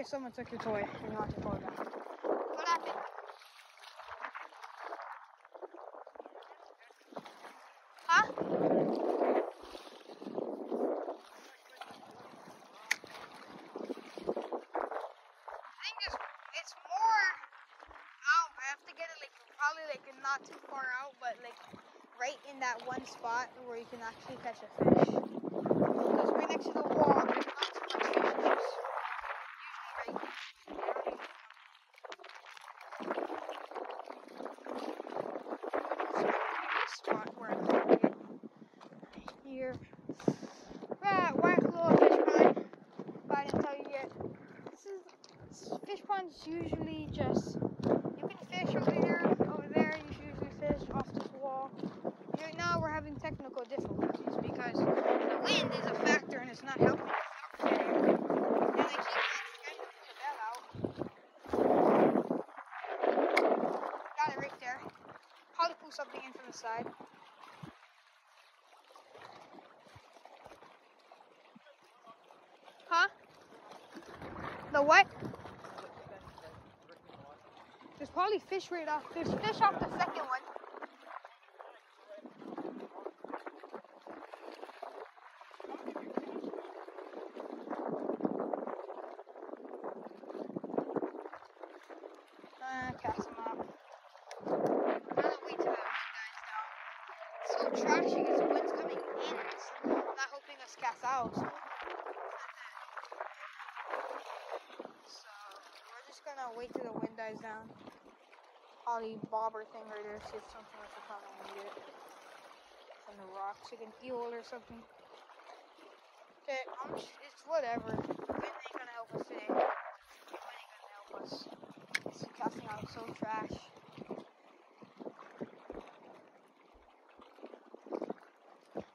If someone took your toy and you want to pull it back. What happened? Huh? I think it's, it's more out. I have to get it like probably like not too far out, but like right in that one spot where you can actually catch a fish. Because right next to the wall, there's not too much fish. It's just usually right spot where I'm gonna get here. Ah, right, white little fish pond. If I didn't tell you yet. This is s- fish ponds usually just you can fish over here, over there. You should usually fish off this wall. Right now we're having technical difficulties because the wind is a factor and it's not helping. us out there. And I keep trying to pull the bell out. Got it right there. Probably pull something in from the side. Huh? The what? There's probably fish right off. There's fish off the second one. Uh, cast them off. I'm gonna wait till that wind dies down. It's so trashy because the wind's coming in and it's not helping us cast out. So, so we're just gonna wait till the wind dies down. Probably bobber thing right there, see if something else will come and eat it. From the rocks, like an eel or something. Okay, I'm sh- it's whatever. Wind ain't gonna help us today. Wind ain't gonna help us. It's casting out so trash.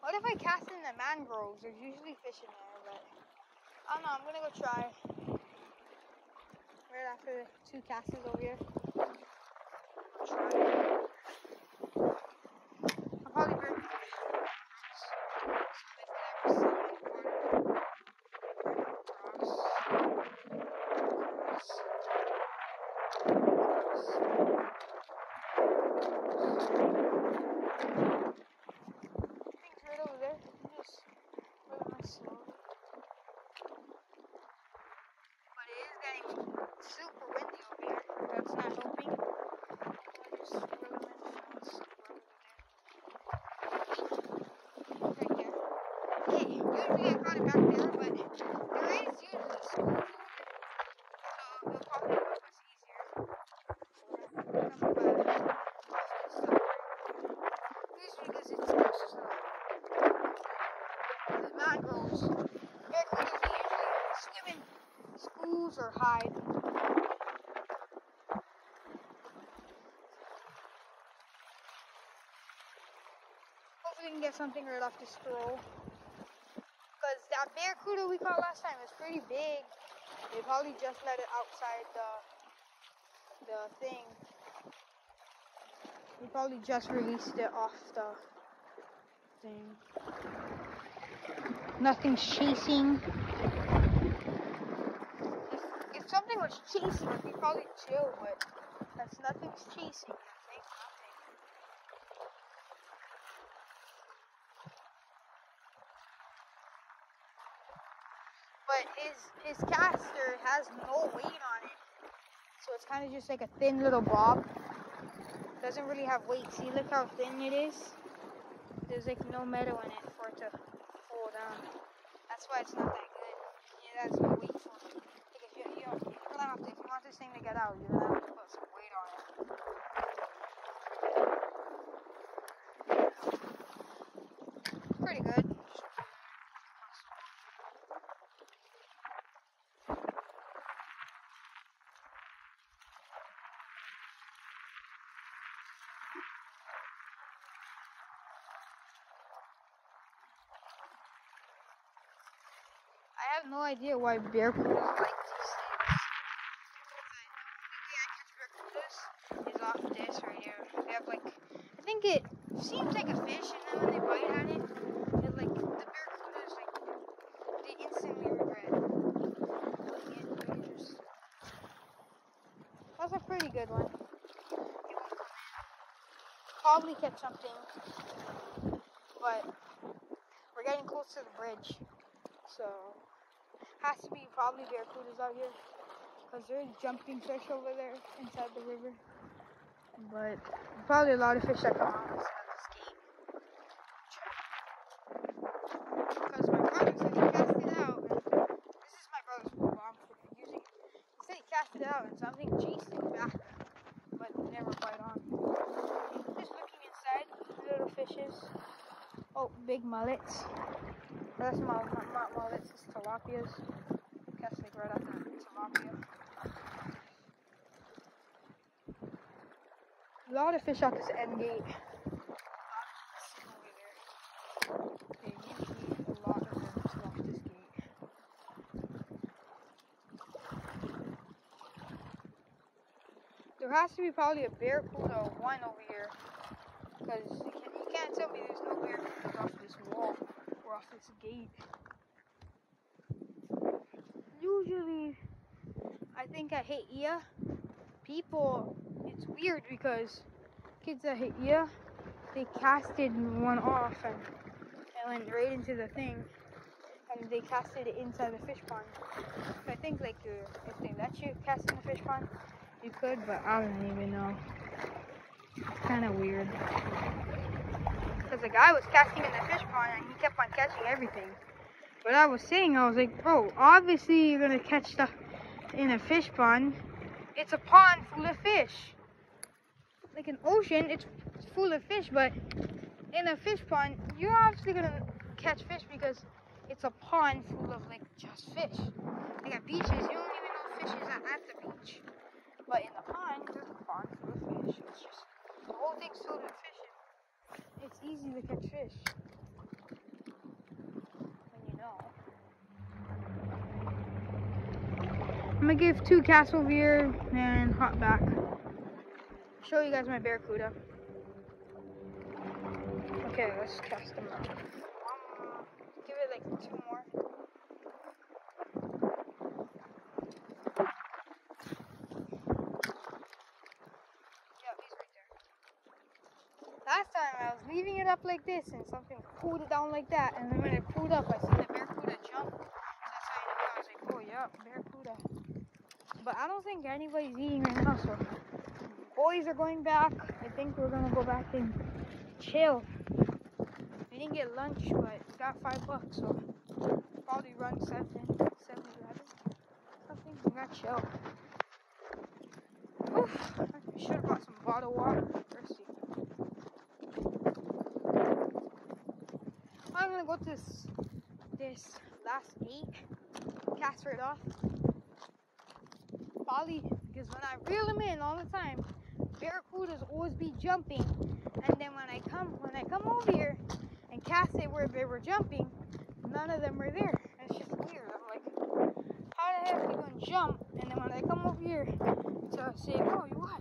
What if I cast in the mangroves? There's usually fish in there, but I don't know. I'm gonna go try. Right after the two casts over here. I'll try. I'll probably bring. Things right over there. Just really nice slowly. But it is getting super windy over here. That's not helping. I'll just reel 'em in and super over there. Right there. Usually I caught it back there, but there is usually school. So it'll probably help us easier. Usually because it's to the the mangroves. Barracudas they usually swim in schools or hide. Hopefully we can get something right off this throw. That barracuda we caught last time was pretty big. They probably just let it outside the the thing. They probably just released it off the thing. Nothing's chasing. If, if something was chasing, we'd probably chill, but that's nothing's chasing. But his his caster has no weight on it, so it's kind of just like a thin little bob. Doesn't really have weight. See, look how thin it is. There's like no metal in it for it to hold on. That's why it's not that good. It has no weight for it. If you, you you're gonna have to, if you want this thing to get out, you're gonna have to put some weight on it. Pretty good. have no idea why barracudas like these things. The way I catch barracudas is off this right here. They have like, I think it seems like a fish, and then when they bite at it, it like the barracudas like they instantly regret doing it. Just- That's a pretty good one. Probably catch something, but we're getting close to the bridge, so has to be probably barracudas out here because there's jumping fish over there inside the river. But probably a lot of fish that come out inside this gate. Because my brother said he cast it out, this is my brother's pool, but I'm using. He said he cast it out, and something chased it back, but never quite on. Just looking inside, little fishes. Oh, big mullets. That's my, my, my it's tilapias. Cast like right after tilapia. A lot of fish out this end gate. There. Is this has to be probably a bear pool or one over here. Because you, can, you can't tell me there's no barracudas off this wall off this gate. Usually, I think at Hatia, people, it's weird because kids at Hatia, they casted one off and it went right into the thing. And they casted it inside the fish pond. So I think like if they let you cast in the fish pond, you could, but I don't even know. It's kind of weird. The guy was casting in the fish pond and he kept on catching everything. But I was saying, I was like, bro, obviously you're gonna catch stuff in a fish pond. It's a pond full of fish. Like an ocean, it's full of fish, but in a fish pond, you're obviously gonna catch fish because it's a pond full of like just fish. Like at beaches, you don't even know fish is at, at the beach. But in the pond, there's a pond full of fish. It's just the whole thing's filled with fish. It's easy to catch fish. When you know. I'm gonna give two casts over and hop back. Show you guys my barracuda. Okay, let's cast them out. Give it like two more. Yeah, he's right there. Last time I was leaving it up like this and something pulled it down like that and then when it pulled up I seen the barracuda jump. That's how I knew I was like, oh yeah, barracuda. But I don't think anybody's eating right now, so boys are going back. I think we're gonna go back and chill. We didn't get lunch, but got five bucks, so probably run seven, seven eleven, something. We got chill. Oof, I should have bought some bottled water. Thirsty. I'm gonna go to this, this last gate, cast right off. Probably because when I reel them in all the time, barracudas always be jumping, and then when I come when I come over here and cast it where they were jumping, none of them were there. And it's just weird. I'm like, how the heck are you gonna jump? And then when I come over here to say, oh, you what?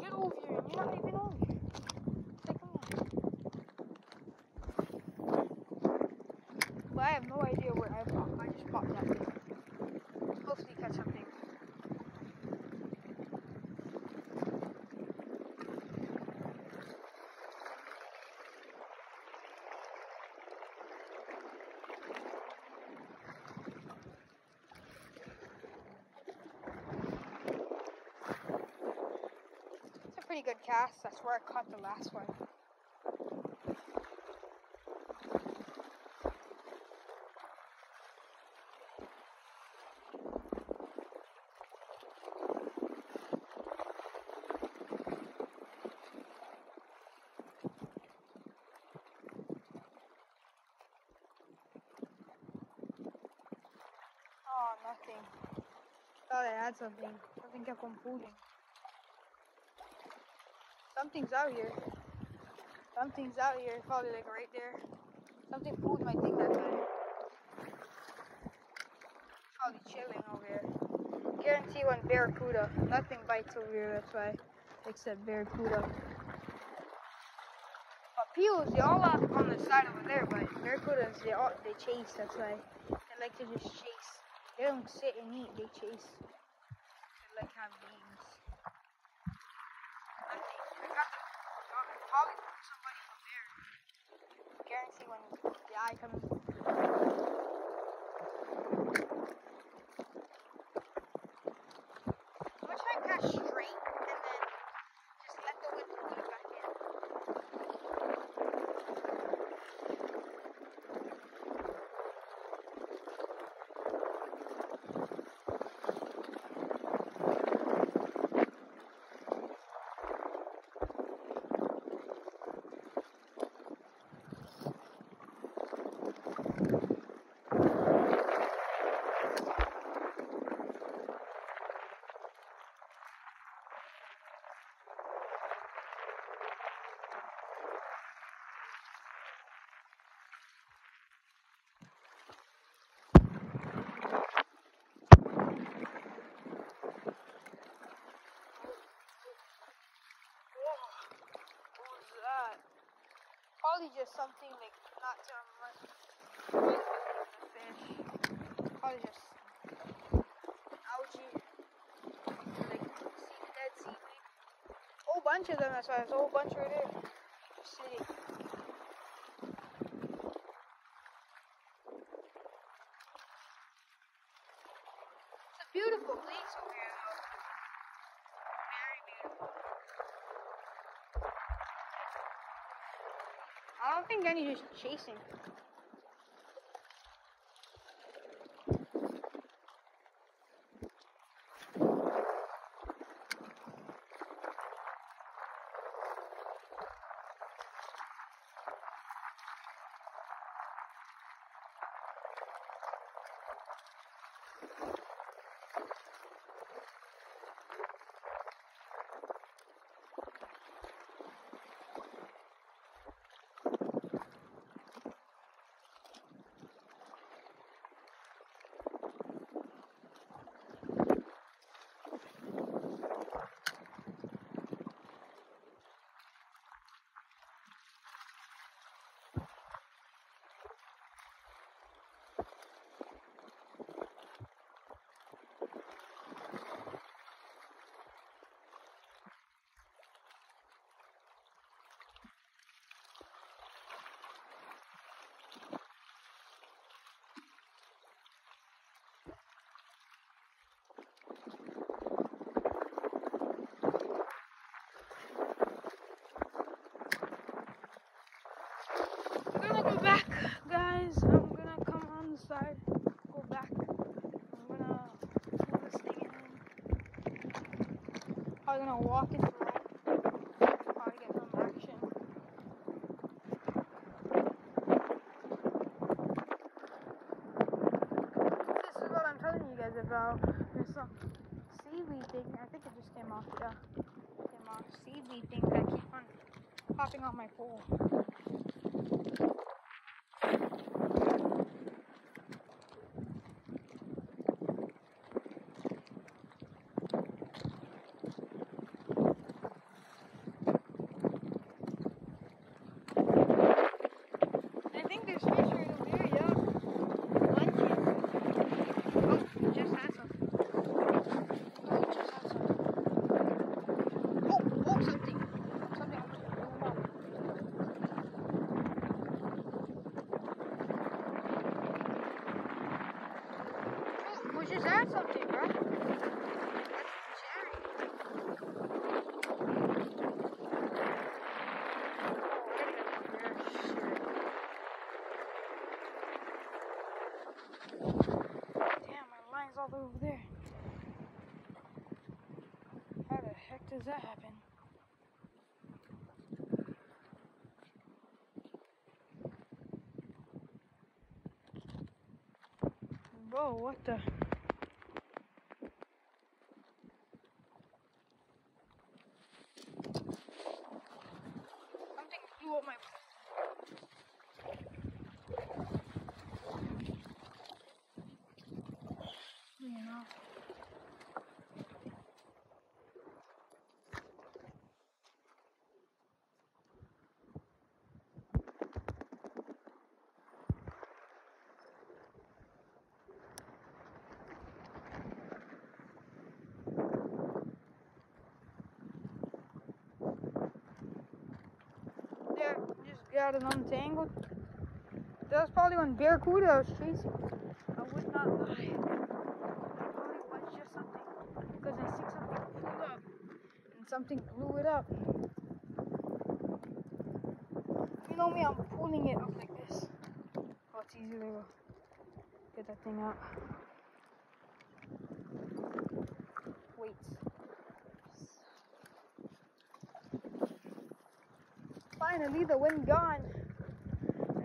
Get over here, and you're not even over here. It's like, come on. But I have no idea where I popped. I just popped that. Hopefully catch something. It's a pretty good cast. That's where I caught the last one. Oh, nothing. Thought I had something. Something kept on pulling. Something's out here. Something's out here. Probably like right there. Something pulled my thing that time. Probably chilling over here. Guarantee one barracuda. Nothing bites over here, that's why. Except barracuda. But peels, they all are on the side over there, but barracudas, they all they chase, that's why. They like to just chase. They don't sit and eat, they chase. They like have games. I think I got the I'll probably somebody from there. Guarantee when the eye comes I'm gonna try and cast straight and then just let the wind pull it back in. Whoa, what was that? Probably just something like not to run. Fish. Probably just algae. Like dead seaweed. Whole bunch of them, that's why there's a whole bunch right there. Just sitting. It's a beautiful place think any just chasing. I'm gonna go back, guys. I'm gonna on go back. I'm gonna pull this thing in. Probably gonna walk the room. Probably get some action. This is what I'm telling you guys about. There's some seaweed thing. I think it just came off. Yeah, came off. Seaweed thing that keep on popping on my pole. I think there's fish right over there, yeah. Luncheon. Oh, we just had some. Oh, we just had some. Oh, oh, something. Something almost blew him up. Oh, we just had something, bro. That's cherry. Damn, my line's all over there. How the heck does that happen? Whoa, what the? Something blew up my out and untangled. That was probably when Barracuda I was chasing. I would not lie. I thought it was just something. Because I see something pulled up. And something blew it up. You know me, I'm pulling it up like this. Oh, it's easy to get that thing out. Finally, the wind gone.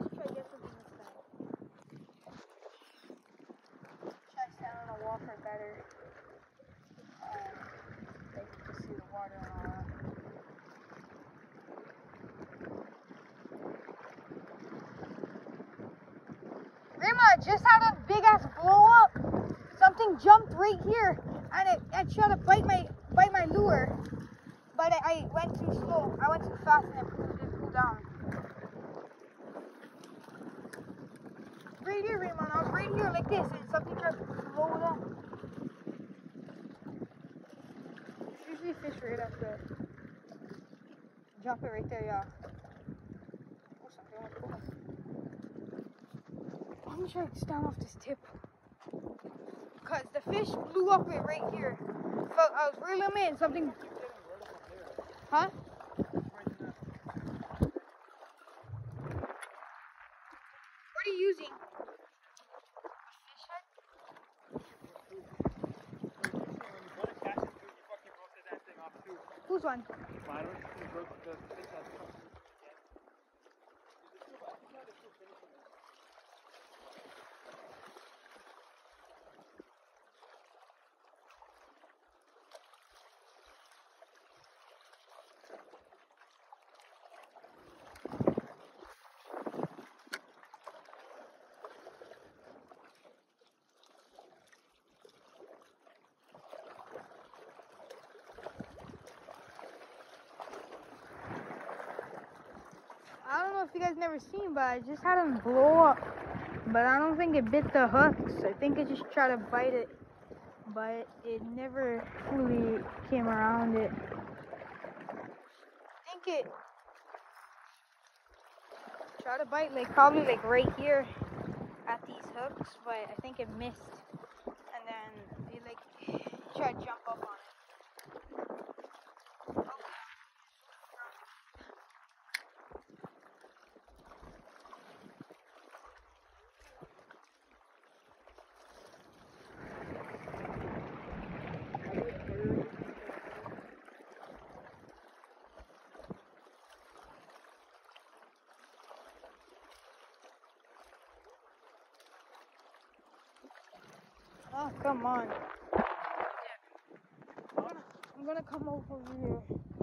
Let's try to get something this time. To stand on a walker better. Um, they can see the water and. Grandma, just had a big ass blow up. Something jumped right here, and it, it tried to bite my bite my lure. But I, I went too slow. I went too fast, and it, it pulled down. Right here, Raymond. I was right here like this, and something tried to blow it up. Right up there. Drop it right there, cool. I'm gonna try to stand off this tip. Cause the fish blew up it right here. So I was reeling in, something. Huh? What are you using? Fish head? Whose one? I don't know if you guys never seen, but I just had him blow up. But I don't think it bit the hooks. I think it just tried to bite it. But it never fully came around it. I think it tried to bite like probably like right here at these hooks, but I think it missed. And then it like tried to jump up on Oh, come on. I'm gonna, come over here.